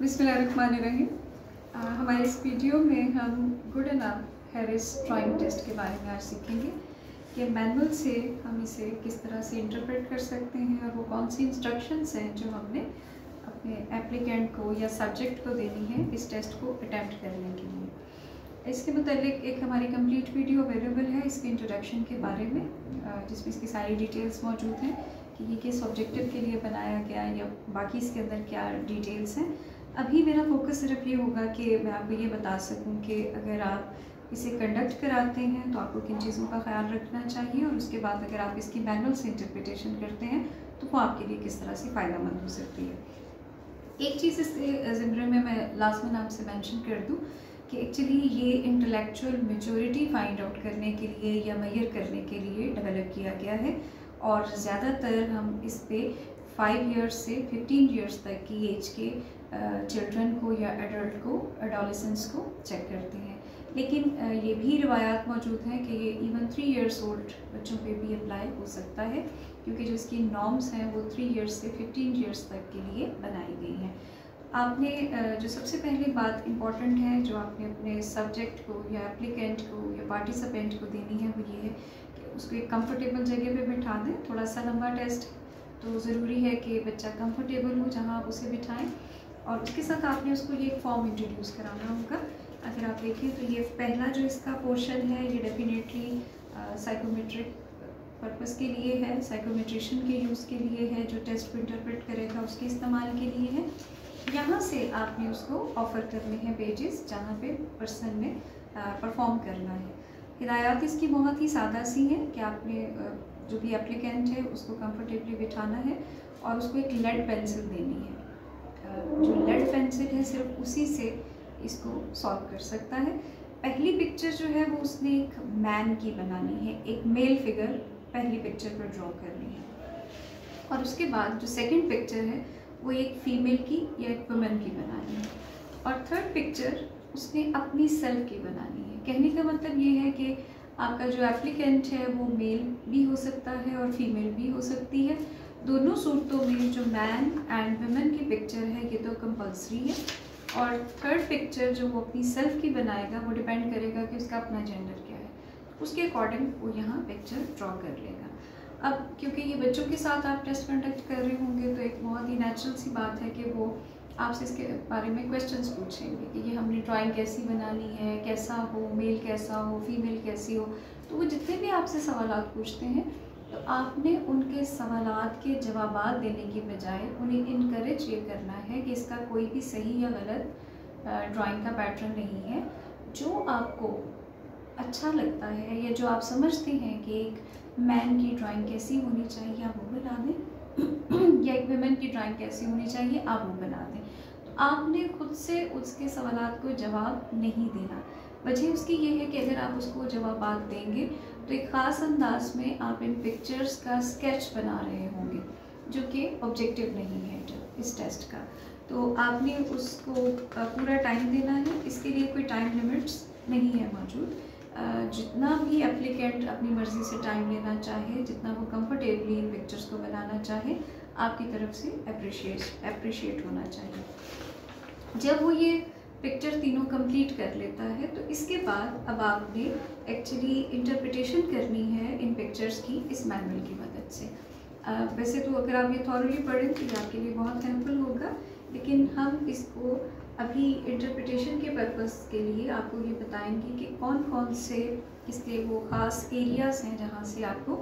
बिस्मिल्लाहिर्रहमानिर्रहीम हमारे इस वीडियो में हम Goodenough Harris drawing test के बारे में आज सीखेंगे कि मैनुअल से हम इसे किस तरह से इंटरप्रेट कर सकते हैं और वो कौन सी इंस्ट्रक्शंस हैं जो हमने अपने एप्लीकेंट को या सब्जेक्ट को देनी है इस टेस्ट को अटैम्प्ट करने के लिए। इसके मतलब एक हमारी कंप्लीट वीडियो अवेलेबल है इसके इंट्रोडक्शन के बारे में जिसमें इसकी सारी डिटेल्स मौजूद हैं कि ये किस ऑब्जेक्टिव के लिए बनाया गया या बाकी इसके अंदर क्या डिटेल्स हैं। अभी मेरा फोकस सिर्फ़ ये होगा कि मैं आपको ये बता सकूँ कि अगर आप इसे कंडक्ट कराते हैं तो आपको किन चीज़ों का ख्याल रखना चाहिए और उसके बाद अगर आप इसकी मैनुअल से इंटरप्रिटेशन करते हैं तो वो आपके लिए किस तरह से फ़ायदा मंद हो सकती है। एक चीज़ इसके ज़िम्रे में मैं लास्ट में आपसे मैंशन कर दूँ कि एक्चुअली ये इंटेलेक्चुअल मेचोरिटी फाइंड आउट करने के लिए या मैयर करने के लिए डेवलप किया गया है और ज़्यादातर हम इस पर फाइव ईयर्स से फिफ्टीन ईयर्स तक की एज के चिल्ड्रन को या एडल्ट को एडोलिसेंस को चेक करते हैं। लेकिन ये भी रिवायात मौजूद हैं कि ये इवन थ्री इयर्स ओल्ड बच्चों पे भी अप्लाई हो सकता है, क्योंकि जो इसकी नॉर्म्स हैं वो थ्री इयर्स से फिफ्टीन ईयर्स तक के लिए बनाई गई हैं। आपने जो सबसे पहली बात इंपॉर्टेंट है, जो आपने अपने सब्जेक्ट को या एप्लीकेंट को या पार्टिसिपेंट को देनी है, वो ये है कि उसको एक कंफर्टेबल जगह पे बिठा दें। थोड़ा सा लंबा टेस्ट तो ज़रूरी है कि बच्चा कंफर्टेबल हो जहाँ आप उसे बिठाएँ। और उसके साथ आपने उसको ये फॉर्म इंट्रोड्यूस कराना होगा। अगर आप देखें तो ये पहला जो इसका पोर्शन है, ये डेफिनेटली साइकोमेट्रिक पर्पस के लिए है साइकोमेट्रिशन के यूज़ के लिए है, जो टेस्ट को इंटरप्रेट करेगा उसके इस्तेमाल के लिए है। यहाँ से आपने उसको ऑफ़र करने हैं पेजेस जहाँ पे पर्सन ने परफॉर्म करना है। हिदायत इसकी बहुत ही सादा सी है कि आपने जो भी एप्लीकेंट है उसको कंफर्टेबली बिठाना है और उसको एक लेड पेंसिल देनी है। जो लेड पेंसिल है, सिर्फ़ उसी से इसको सॉल्व कर सकता है। पहली पिक्चर जो है, वो उसने एक मैन की बनानी है। एक मेल फिगर पहली पिक्चर पर ड्रॉ करनी है। और उसके बाद जो सेकंड पिक्चर है, वो एक फीमेल की या एक वुमेन की बनानी है। और थर्ड पिक्चर उसने अपनी सेल्फ की बनानी है। कहने का मतलब ये है कि आपका जो एप्लीकेंट है, वो मेल भी हो सकता है और फीमेल भी हो सकती है। दोनों सूरतों में जो मैन एंड वुमेन की पिक्चर है, ये तो कंपलसरी है। और थर्ड पिक्चर जो वो अपनी सेल्फ की बनाएगा, वो डिपेंड करेगा कि उसका अपना जेंडर क्या है। उसके अकॉर्डिंग वो यहाँ पिक्चर ड्रॉ कर लेगा। अब क्योंकि ये बच्चों के साथ आप टेस्ट कंडक्ट कर रहे होंगे तो एक बहुत ही नेचुरल सी बात है कि वो आपसे इसके बारे में क्वेश्चंस पूछेंगे कि ये हमने ड्राइंग कैसी बनानी है, कैसा हो मेल कैसा हो फीमेल कैसी हो। तो वो जितने भी आपसे सवाल पूछते हैं तो आपने उनके सवाल के जवाब देने की बजाय उन्हें इनक्रेज ये करना है कि इसका कोई भी सही या गलत ड्राइंग का पैटर्न नहीं है। जो आपको अच्छा लगता है या जो आप समझते हैं कि एक मैन की ड्राइंग कैसी होनी चाहिए, आप वो बना दें। या एक वुमेन की ड्राइंग कैसी होनी चाहिए, आप वो बना दें। तो आपने खुद से उसके सवाल को जवाब नहीं देना। वजह उसकी ये है कि अगर आप उसको जवाब देंगे तो एक ख़ास अंदाज में आप इन पिक्चर्स का स्केच बना रहे होंगे, जो कि ऑब्जेक्टिव नहीं है जो इस टेस्ट का। तो आपने उसको पूरा टाइम देना है। इसके लिए कोई टाइम लिमिट्स नहीं है मौजूद। जितना भी एप्लीकेंट अपनी मर्ज़ी से टाइम लेना चाहे, जितना वो कंफर्टेबली इन पिक्चर्स को बनाना चाहे, आपकी तरफ़ से अप्रिशिएट अप्रिशिएट होना चाहिए। जब वो ये पिक्चर तीनों कंप्लीट कर लेता है तो इसके बाद अब आपने एक्चुअली इंटरप्रिटेशन करनी है इन पिक्चर्स की इस मैनुअल की मदद से। आ, वैसे तो अगर आप ये थॉरली पढ़ें तो आपके लिए बहुत हेल्पफुल होगा लेकिन हम इसको अभी इंटरप्रिटेशन के पर्पस के लिए आपको ये बताएँगे कि कौन कौन से इसके वो ख़ास एरियाज़ हैं जहाँ से आपको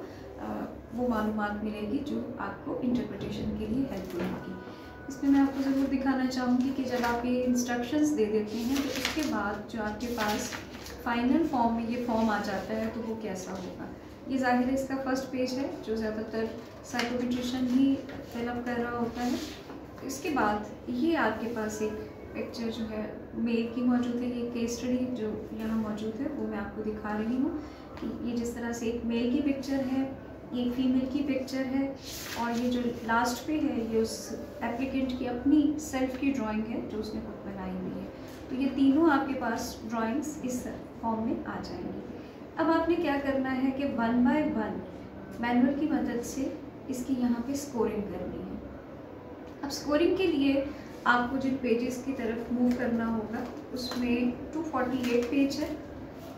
वो मालूम मिलेगी जो आपको इंटरप्रिटेशन के लिए हेल्पफुल होगी। इसमें मैं आपको ज़रूर दिखाना चाहूँगी कि जब आप ये इंस्ट्रक्शंस दे देते हैं तो उसके बाद जो आपके पास फाइनल फॉर्म में ये फॉर्म आ जाता है तो वो कैसा होगा? ये ज़ाहिर है इसका फ़र्स्ट पेज है, जो ज़्यादातर साइकोमेट्रिशन ही फिलअप कर रहा होता है। इसके बाद ये आपके पास एक पिक्चर जो है मेल की मौजूद है ये केस स्टडी जो यहाँ मौजूद है, वो मैं आपको दिखा रही हूँ ये जिस तरह से एक मेल की पिक्चर है ये फीमेल की पिक्चर है और ये जो लास्ट पे है, ये उस एप्लीकेंट की अपनी सेल्फ की ड्राइंग है जो उसने खुद बनाई हुई है। तो ये तीनों आपके पास ड्राइंग्स इस फॉर्म में आ जाएँगी। अब आपने क्या करना है कि वन बाय वन मैनुअल की मदद से इसकी यहाँ पे स्कोरिंग करनी है। अब स्कोरिंग के लिए आपको जिन पेजेस की तरफ़ मूव करना होगा, उसमें 248 पेज है।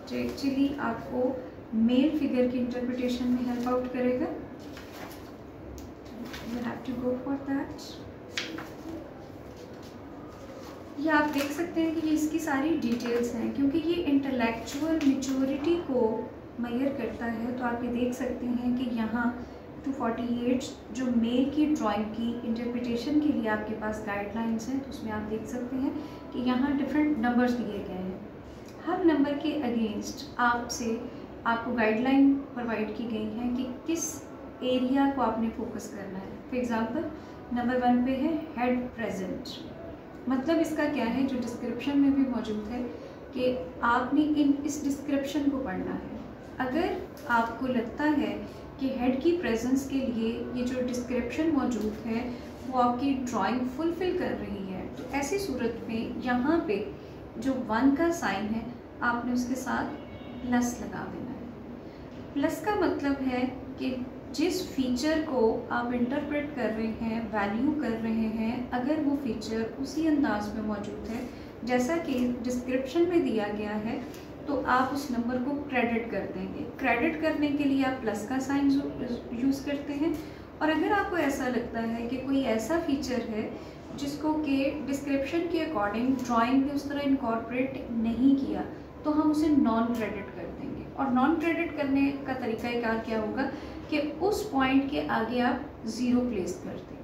जो एक्चुअली आपको मेल फिगर की इंटरप्रिटेशन में हेल्प आउट करेगा। You have to go for that ये आप देख सकते हैं कि ये इसकी सारी डिटेल्स हैं, क्योंकि ये इंटेलेक्चुअल मेचोरिटी को मैयर करता है तो आप ये देख सकते हैं कि यहाँ 248 जो मेल की ड्राइंग की इंटरप्रिटेशन के लिए आपके पास गाइडलाइंस हैं तो उसमें आप देख सकते हैं कि यहाँ डिफरेंट नंबर्स दिए गए हैं। हर नंबर के अगेंस्ट आपसे आपको गाइडलाइन प्रोवाइड की गई है कि किस एरिया को आपने फोकस करना है। फॉर एग्ज़ाम्पल नंबर वन पे है हेड प्रेजेंट मतलब इसका क्या है? जो डिस्क्रिप्शन में भी मौजूद है कि आपने इन इस डिस्क्रिप्शन को पढ़ना है। अगर आपको लगता है कि हेड की प्रेजेंस के लिए ये जो डिस्क्रिप्शन मौजूद है, वो आपकी ड्राइंग फुलफ़िल कर रही है तो ऐसी सूरत में यहाँ पे जो वन का साइन है, आपने उसके साथ प्लस लगा देना प्लस का मतलब है कि जिस फीचर को आप इंटरप्रेट कर रहे हैं वैल्यू कर रहे हैं, अगर वो फीचर उसी अंदाज में मौजूद है, जैसा कि डिस्क्रिप्शन में दिया गया है तो आप उस नंबर को क्रेडिट कर देंगे। क्रेडिट करने के लिए आप प्लस का साइन यूज़ करते हैं। और अगर आपको ऐसा लगता है कि कोई ऐसा फीचर है जिसको कि डिस्क्रिप्शन के अकॉर्डिंग ड्राइंग में उस तरह इनकॉर्पोरेट नहीं किया तो हम उसे नॉन क्रेडिट और नॉन क्रेडिट करने का तरीका कार क्या होगा कि उस पॉइंट के आगे आप ज़ीरो प्लेस कर दें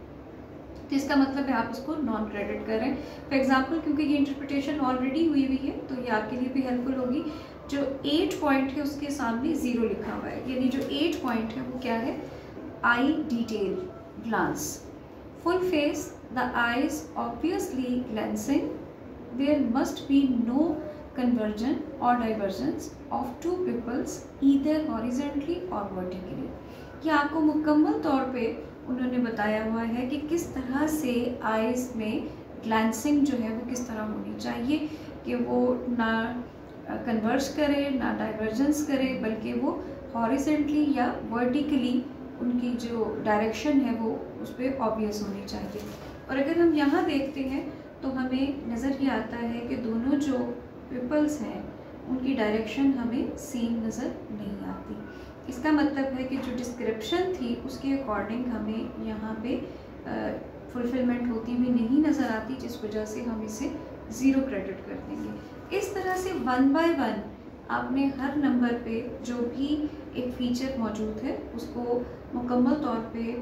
तो इसका मतलब है आप उसको नॉन क्रेडिट कर रहे हैं। फॉर एग्ज़ाम्पल क्योंकि ये इंटरप्रिटेशन ऑलरेडी हुई हुई है तो ये आपके लिए भी हेल्पफुल होगी। जो एट पॉइंट है, उसके सामने ज़ीरो लिखा हुआ है। यानी जो एट पॉइंट है, वो क्या है? I detail glance full face the eyes obviously glancing there must be no conversion or divergence of two pupils either horizontally or vertically. ये आपको मुकम्मल तौर पे उन्होंने बताया हुआ है कि किस तरह से आइज़ में ग्लैंसिंग जो है वो किस तरह होनी चाहिए, कि वो ना कन्वर्स करे, ना डाइवर्जेंस करे, बल्कि वो हॉरिजेंटली या वर्टिकली उनकी जो डायरेक्शन है वो उस पर ऑब्वियस होनी चाहिए। और अगर हम यहाँ देखते हैं तो हमें नज़र ये आता है कि दोनों जो पिपल्स हैं, उनकी डायरेक्शन हमें सेम नज़र नहीं आती। इसका मतलब है कि जो डिस्क्रिप्शन थी, उसके अकॉर्डिंग हमें यहाँ पे फुलफिलमेंट होती हुई नहीं नज़र आती, जिस वजह से हम इसे ज़ीरो क्रेडिट कर देंगे। इस तरह से वन बाय वन आपने हर नंबर पे जो भी एक फ़ीचर मौजूद है, उसको मुकम्मल तौर पे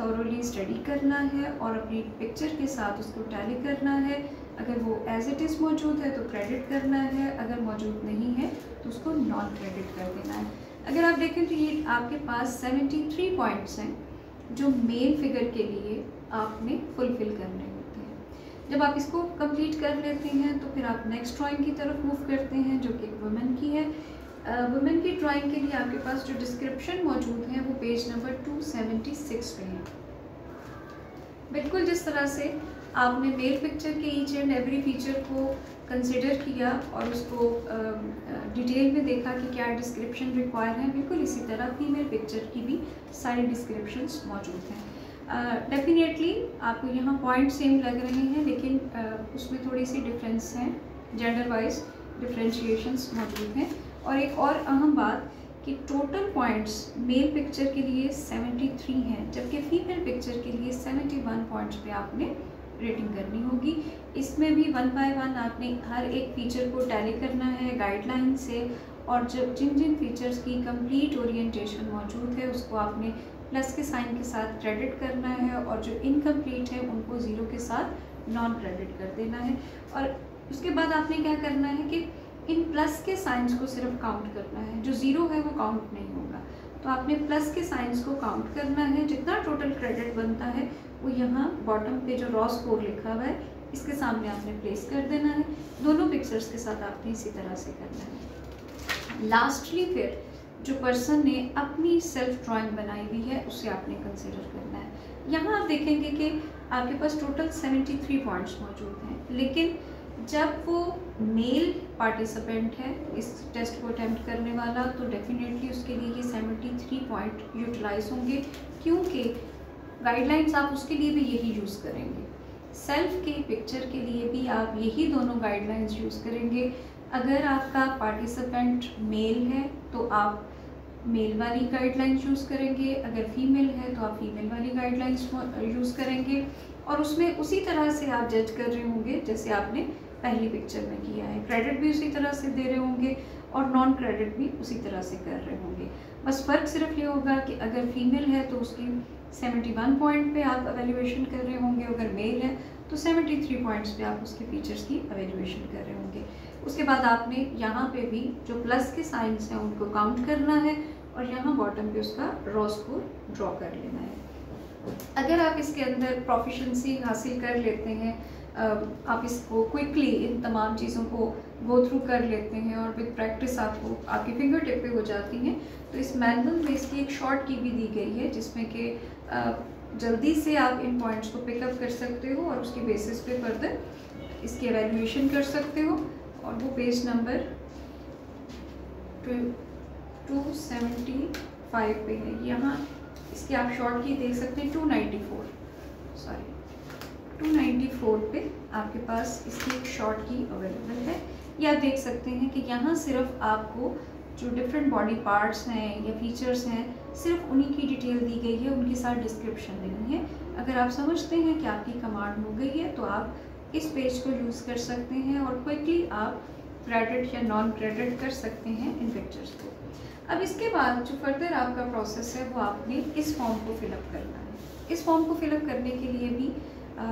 थॉरली स्टडी करना है और अपनी पिक्चर के साथ उसको टैली करना है। अगर वो एज इट इज़ मौजूद है तो क्रेडिट करना है, अगर मौजूद नहीं है तो उसको नॉन क्रेडिट कर देना है। अगर आप देखें तो ये आपके पास 73 पॉइंट्स हैं जो मेन फिगर के लिए आपने फुलफ़िल करने होते हैं। जब आप इसको कंप्लीट कर लेते हैं तो फिर आप नेक्स्ट ड्राइंग की तरफ़ मूव करते हैं, जो कि वुमेन की है। वुमेन की ड्राइंग के लिए आपके पास जो डिस्क्रिप्शन मौजूद है वो पेज नंबर 276 पे है। बिल्कुल जिस तरह से आपने मेल पिक्चर के ईच एंड एवरी फीचर को कंसिडर किया और उसको डिटेल में देखा कि क्या डिस्क्रिप्शन रिक्वायर है। बिल्कुल इसी तरह फीमेल पिक्चर की भी सारी डिस्क्रिप्शंस मौजूद हैं। डेफिनेटली uh, आपको यहाँ पॉइंट सेम लग रहे हैं लेकिन uh, उसमें थोड़ी सी डिफरेंस हैं। जेंडर वाइज डिफ्रेंशिएशंस मौजूद हैं। और एक और अहम बात कि टोटल पॉइंट्स मेल पिक्चर के लिए 73 हैं जबकि फीमेल पिक्चर के लिए 71 पॉइंट्स पे आपने रेटिंग करनी होगी। इसमें भी वन बाय वन आपने हर एक फीचर को टैली करना है गाइडलाइन से, और जब जिन जिन फीचर्स की कंप्लीट ओरिएंटेशन मौजूद है, उसको आपने प्लस के साइन के साथ क्रेडिट करना है, और जो इनकम्प्लीट है, उनको ज़ीरो के साथ नॉन क्रेडिट कर देना है। और उसके बाद आपने क्या करना है कि इन प्लस के साइंस को सिर्फ़ काउंट करना है। जो ज़ीरो है, वो काउंट नहीं होगा। तो आपने प्लस के साइंस को काउंट करना है। जितना टोटल क्रेडिट बनता है वो यहाँ बॉटम पे जो रॉ स्कोर लिखा हुआ है, इसके सामने आपने प्लेस कर देना है। दोनों पिक्चर्स के साथ आपने इसी तरह से करना है। लास्टली फिर, जो पर्सन ने अपनी सेल्फ ड्राइंग बनाई हुई है, उसे आपने कंसिडर करना है। यहाँ आप देखेंगे कि आपके पास टोटल 73 पॉइंट्स मौजूद हैं, लेकिन जब वो मेल पार्टिसिपेंट है, इस टेस्ट को अटैम्प्ट करने वाला तो डेफिनेटली उसके लिए ये 73 पॉइंट यूटिलाइज होंगे, क्योंकि गाइडलाइंस आप उसके लिए भी यही यूज़ करेंगे। सेल्फ के पिक्चर के लिए भी आप यही दोनों गाइडलाइंस यूज़ करेंगे। अगर आपका पार्टिसिपेंट मेल है तो आप मेल वाली गाइडलाइंस यूज़ करेंगे। अगर फीमेल है तो आप फीमेल वाली गाइडलाइंस यूज़ करेंगे। और उसमें उसी तरह से आप जज कर रहे होंगे, जैसे आपने पहली पिक्चर में किया है। क्रेडिट भी उसी तरह से दे रहे होंगे और नॉन क्रेडिट भी उसी तरह से कर रहे होंगे। बस फ़र्क सिर्फ़ ये होगा कि अगर फीमेल है तो उसकी 71 पॉइंट पे आप एवेल्यूएशन कर रहे होंगे, अगर मेल है तो 73 पॉइंट्स पे आप उसके फीचर्स की एवेल्यूएशन कर रहे होंगे। उसके बाद आपने यहाँ पे भी जो प्लस के साइंस हैं, उनको काउंट करना है और यहाँ बॉटम पे उसका रॉ स्कोर ड्रॉ कर लेना है। अगर आप इसके अंदर प्रोफिशंसी हासिल कर लेते हैं आप इसको क्विकली इन तमाम चीज़ों को गो थ्रू कर लेते हैं और विद प्रैक्टिस आपको, आपकी फिंगर टिप पे हो जाती हैं तो इस मैनुअल में इसकी एक शॉर्ट की भी दी गई है, जिसमें कि जल्दी से आप इन पॉइंट्स को पिकअप कर सकते हो और उसके बेसिस पे फर्दर इसकी एवेल्यूएशन कर सकते हो। और वो page number two seventy five पे है। यहाँ इसकी आप शॉर्ट की देख सकते हैं टू नाइन्टी फोर सॉरी 294 पे आपके पास इसकी एक शॉर्ट की अवेलेबल है। या देख सकते हैं कि यहाँ सिर्फ़ आपको जो डिफरेंट बॉडी पार्ट्स हैं या फीचर्स हैं सिर्फ़ उन्हीं की डिटेल दी गई है उनके साथ डिस्क्रिप्शन नहीं है। अगर आप समझते हैं कि आपकी कमांड हो गई है तो आप इस पेज को यूज़ कर सकते हैं और क्विकली आप क्रेडिट या नॉन क्रेडिट कर सकते हैं इन पिक्चर्स को। अब इसके बाद जो फर्दर आपका प्रोसेस है वो आपने इस फॉर्म को फिलअप करना है। इस फॉर्म को फिलअप करने के लिए भी आ,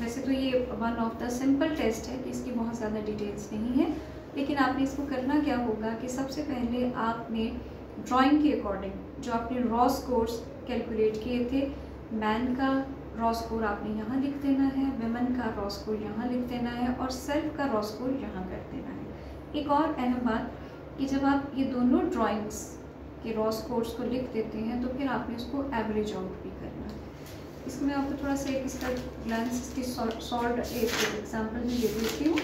वैसे तो ये one of the simple test है कि इसकी बहुत ज़्यादा डिटेल्स नहीं है लेकिन आपने इसको करना क्या होगा कि सबसे पहले आपने ड्राइंग के अकॉर्डिंग जो आपने रॉ स्कोर्स कैलकुलेट किए थे मैन का रॉ स्कोर आपने यहाँ लिख देना है वेमन का रॉ स्कोर यहाँ लिख देना है, और सेल्फ का रॉ स्कोर यहाँ कर देना है। एक और अहम बात कि जब आप ये दोनों ड्राइंग्स के रॉ स्कोर्स को लिख देते हैं तो फिर आपने उसको एवरेज आउट भी करना है। इसको मैं आपको थोड़ा सा एक इसका ग्लांस इसकी सॉल्ट एक एग्जांपल में दे देती हूँ।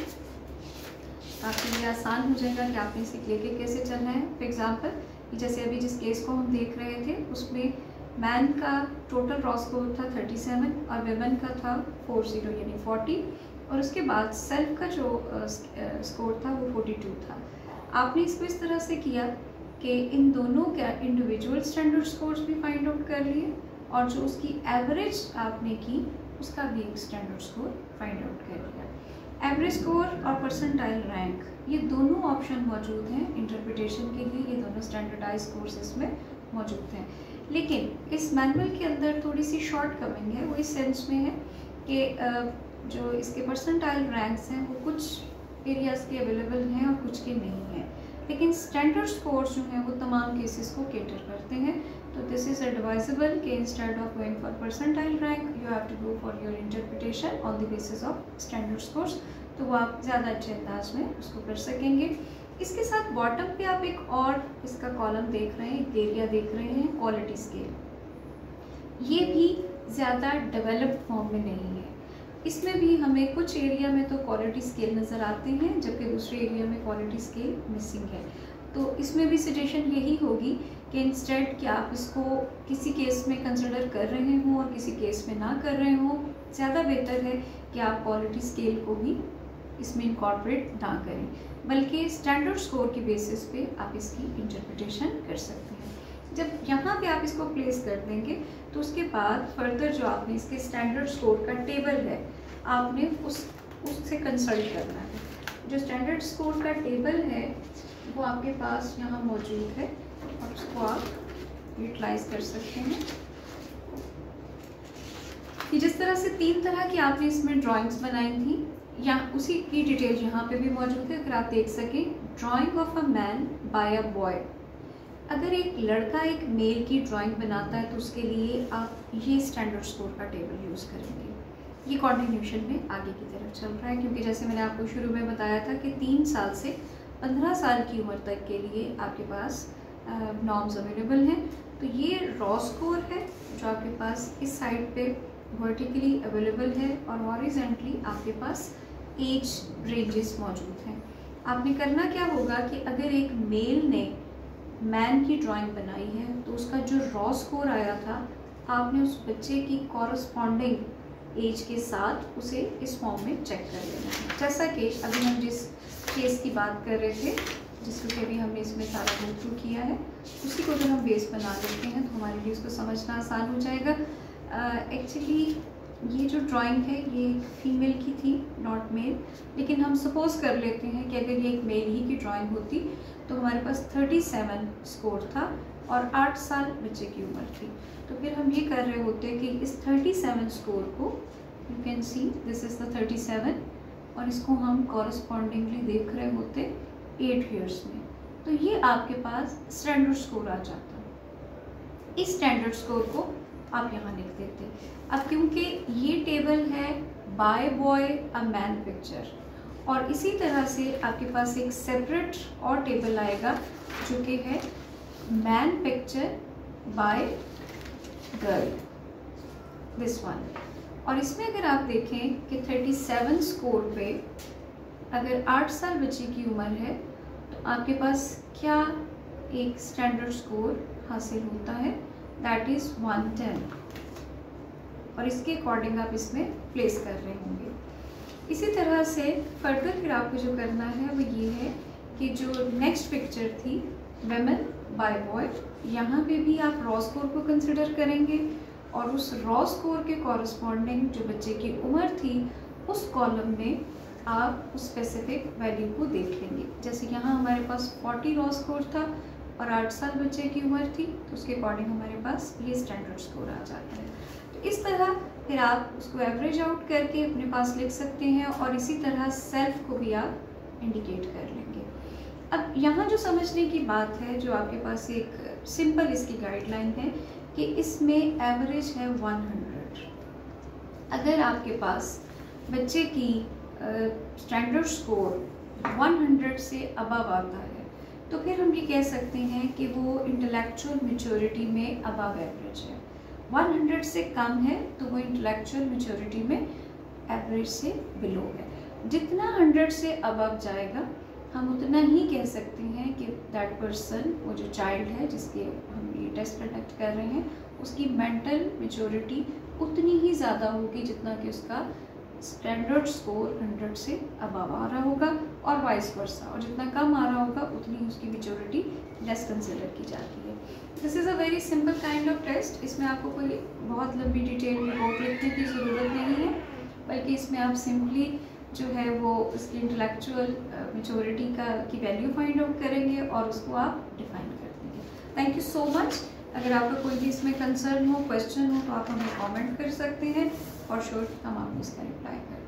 आपके लिए आसान हो जाएगा कि आपने इसे लेके कैसे चलना है। फॉर एग्जांपल जैसे अभी जिस केस को हम देख रहे थे, उसमें मैन का टोटल रॉ स्कोर था 37 और वेमेन का था 40 यानी 40 और उसके बाद सेल्फ का जो स्कोर था वो 42 था। आपने इसको इस तरह से किया कि इन दोनों का इंडिविजुअल स्टैंडर्ड स्कोर्स भी फाइंड आउट कर लिए और जो उसकी एवरेज आपने की, उसका भी एक स्टैंडर्ड स्कोर फाइंड आउट कर लिया। एवरेज स्कोर और परसेंटाइल रैंक ये दोनों ऑप्शन मौजूद हैं इंटरप्रिटेशन के लिए, ये दोनों स्टैंडर्डाइज कोर्स इसमें मौजूद हैं। लेकिन इस मैनुअल के अंदर थोड़ी सी शॉर्ट कमिंग है, वो इस सेंस में है कि जो इसके परसेंटाइल रैंक्स हैं, वो कुछ एरियाज़ के अवेलेबल हैं और कुछ के नहीं हैं। लेकिन स्टैंडर्ड स्कोर्स जो हैं, वो तमाम केसेस को केटर करते हैं। तो दिस इज़ एडवाइजेबल कि instead of going for percentile rank you have to go for your interpretation on the basis of standard scores तो वो आप ज़्यादा अच्छे अंदाज में उसको कर सकेंगे। इसके साथ बॉटम पे आप एक और इसका कॉलम देख रहे हैं एरिया देख रहे हैं क्वालिटी स्केल ये भी ज़्यादा डेवलप्ड फॉर्म में नहीं है। इसमें भी हमें कुछ एरिया में तो क्वालिटी स्केल नज़र आते हैं, जबकि दूसरे एरिया में क्वालिटी स्केल मिसिंग है। तो इसमें भी सजेशन यही होगी कि इंस्टेड कि आप इसको किसी केस में कंसिडर कर रहे हों और किसी केस में ना कर रहे हों, ज़्यादा बेहतर है कि आप क्वालिटी स्केल को भी इसमें इनकॉर्पोरेट ना करें। बल्कि स्टैंडर्ड स्कोर की बेसिस पे आप इसकी इंटरप्रिटेशन कर सकते हैं। जब यहाँ पे आप इसको प्लेस कर देंगे तो उसके बाद फर्दर जो आपने इसके स्टैंडर्ड स्कोर का टेबल है, आपने उस, उससे कंसल्ट करना है। जो स्टैंडर्ड स्कोर का टेबल है वो आपके पास यहाँ मौजूद है। और उसको आप यूटिलाइज कर सकते हैं। कि जिस तरह से तीन तरह की आपने इसमें ड्राइंग्स बनाई थी, या उसी की डिटेल यहाँ पे भी मौजूद है, अगर आप देख सकें drawing of a man by a boy अगर एक लड़का एक मेल की ड्राइंग बनाता है तो उसके लिए आप ये स्टैंडर्ड स्कोर का टेबल यूज़ करेंगे। ये कॉन्टिन्यूशन में आगे की तरफ़ चल रहा है, क्योंकि जैसे मैंने आपको शुरू में बताया था कि तीन साल से पंद्रह साल की उम्र तक के लिए आपके पास नॉर्म्स अवेलेबल हैं। तो ये रॉ स्कोर है जो आपके पास इस साइड पे वर्टिकली अवेलेबल है और हॉरिजेंटली आपके पास एज रेंजेस मौजूद हैं। आपने करना क्या होगा कि अगर एक मेल ने मैन की ड्राइंग बनाई है तो उसका जो रॉ स्कोर आया था, आपने उस बच्चे की कॉरस्पॉन्डिंग एज के साथ उसे इस फॉर्म में चेक कर लेना है। जैसा कि अभी हम जिस केस की बात कर रहे थे जिसको कि अभी हमने इसमें सारा गो किया है उसी को अगर हम बेस बना लेते हैं तो हमारे लिए उसको समझना आसान हो जाएगा। एक्चुअली uh, ये जो ड्राइंग है ये एक फीमेल की थी नॉट मेल लेकिन हम सपोज़ कर लेते हैं कि अगर ये एक मेल ही की ड्राइंग होती तो हमारे पास 37 स्कोर था और 8 साल बच्चे की उम्र थी। तो फिर हम ये कर रहे होते कि इस 37 स्कोर को you can see this is the 37 और इसको हम कॉरस्पॉन्डिंगली देख रहे होते एट ईयर्स में। तो ये आपके पास स्टैंडर्ड स्कोर आ जाता। इस स्टैंडर्ड स्कोर को आप यहाँ लिख देते। अब क्योंकि ये टेबल है by boy a man picture और इसी तरह से आपके पास एक सेपरेट और टेबल आएगा, जो कि है man picture by girl this one और इसमें अगर आप देखें कि 37 स्कोर पे अगर 8 साल बच्चे की उम्र है तो आपके पास क्या एक स्टैंडर्ड स्कोर हासिल होता है? दैट इज़ 110 और इसके अकॉर्डिंग आप इसमें प्लेस कर रहे होंगे। इसी तरह से फर्दर फिर आपको जो करना है, वो ये है कि जो नेक्स्ट पिक्चर थी वेमन बाय बॉय यहाँ पे भी आप रॉ स्कोर को कंसिडर करेंगे। और उस रॉ स्कोर के कॉरस्पॉन्डिंग जो बच्चे की उम्र थी, उस कॉलम में आप उस स्पेसिफिक वैल्यू को देख लेंगे। जैसे यहाँ हमारे पास 40 रॉ स्कोर था और 8 साल बच्चे की उम्र थी तो उसके अकॉर्डिंग हमारे पास ये स्टैंडर्ड स्कोर आ जाता है। तो इस तरह फिर आप उसको एवरेज आउट करके अपने पास लिख सकते हैं और इसी तरह सेल्फ को भी आप इंडिकेट कर लेंगे। अब यहाँ जो समझने की बात है, जो आपके पास एक सिंपल इसकी गाइडलाइन है कि इसमें एवरेज है 100 अगर आपके पास बच्चे की स्टैंडर्ड स्कोर 100 से अबव आता है तो फिर हम ये कह सकते हैं कि वो इंटेलेक्चुअल मेच्योरिटी में अबव एवरेज है। 100 से कम है तो वो इंटेलेक्चुअल मेच्योरिटी में एवरेज से बिलो है। जितना 100 से अबव जाएगा हम उतना ही कह सकते हैं कि दैट पर्सन वो जो चाइल्ड है, जिसके हम ये टेस्ट कंडक्ट कर रहे हैं, उसकी मेंटल मेच्योरिटी उतनी ही ज़्यादा होगी जितना कि उसका स्टैंडर्ड स्कोर 100 से अबव आ रहा होगा और वाइस वर्सा और जितना कम आ रहा होगा, उतनी उसकी मेच्योरिटी लेस कंसिडर की जाती है। This is a very simple kind of test इसमें आपको कोई बहुत लंबी डिटेल में रिपोर्ट लिखने की ज़रूरत नहीं है, बल्कि इसमें आप सिंपली जो है वो उसकी इंटेलेक्चुअल मेचोरिटी का, की वैल्यू फाइंड आउट करेंगे और उसको आप डिफाइन कर देंगे। थैंक यू सो मच अगर आपका कोई भी इसमें कंसर्न हो क्वेश्चन हो तो आप हमें कमेंट कर सकते हैं और श्योर हम आपको इसका रिप्लाई करें